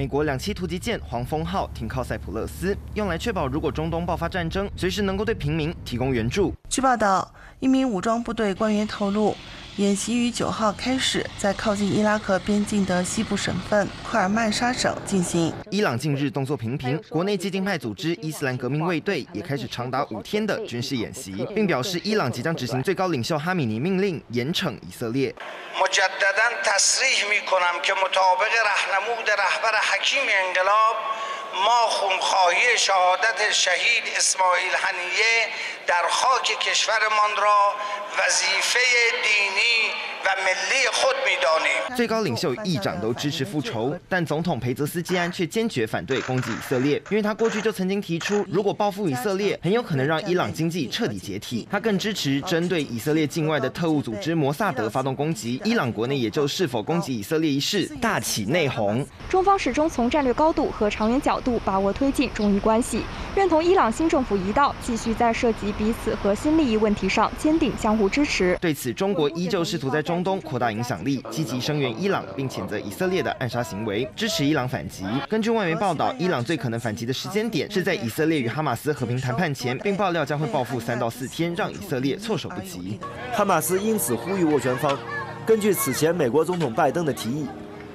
美国两栖突击舰“黄蜂号”停靠塞浦路斯，用来确保如果中东爆发战争，随时能够对平民提供援助。据报道，一名武装部队官员透露。演习于九号开始，在靠近伊拉克边境的西部省份库尔曼沙省进行。伊朗近日动作频频，国内激进派组织伊斯兰革命卫队也开始长达五天的军事演习，并表示伊朗即将执行最高领袖哈米尼命令，严惩以色列。ما خونخواهی شهادت شهید اسماعیل حنیه در خاک کشورمان را وظیفه دینی 最高领袖议长都支持复仇，但总统裴泽斯基安却坚决反对攻击以色列，因为他过去就曾经提出，如果报复以色列，很有可能让伊朗经济彻底解体。他更支持针对以色列境外的特务组织摩萨德发动攻击，伊朗国内也就是否攻击以色列一事大起内讧。中方始终从战略高度和长远角度把握推进中伊关系，认同伊朗新政府一道继续在涉及彼此核心利益问题上坚定相互支持。对此，中国依旧试图在。中东扩大影响力，积极声援伊朗，并谴责以色列的暗杀行为，支持伊朗反击。根据外媒报道，伊朗最可能反击的时间点是在以色列与哈马斯和平谈判前，并爆料将会报复三到四天，让以色列措手不及。哈马斯因此呼吁斡旋方，根据此前美国总统拜登的提议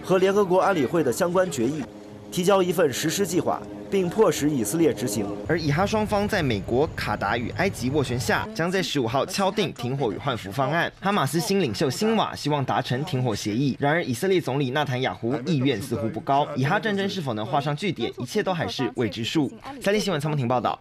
和联合国安理会的相关决议，提交一份实施计划。并迫使以色列执行。而以哈双方在美国、卡达与埃及斡旋下，将在十五号敲定停火与换俘方案。哈马斯新领袖辛瓦希望达成停火协议，然而以色列总理纳坦雅胡意愿似乎不高。以哈战争是否能画上句点，一切都还是未知数。三立新闻参谋庭报道。